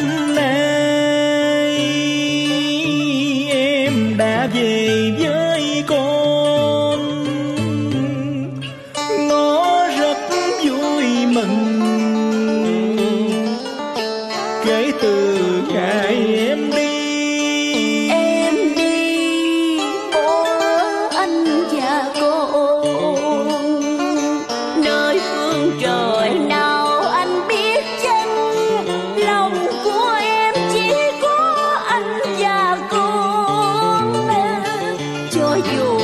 hôm nay em đã về với con. Nó rất vui mừng. Kể từ ngày em đi. Em đi bỏ anh và cô. Nơi phương trời 就有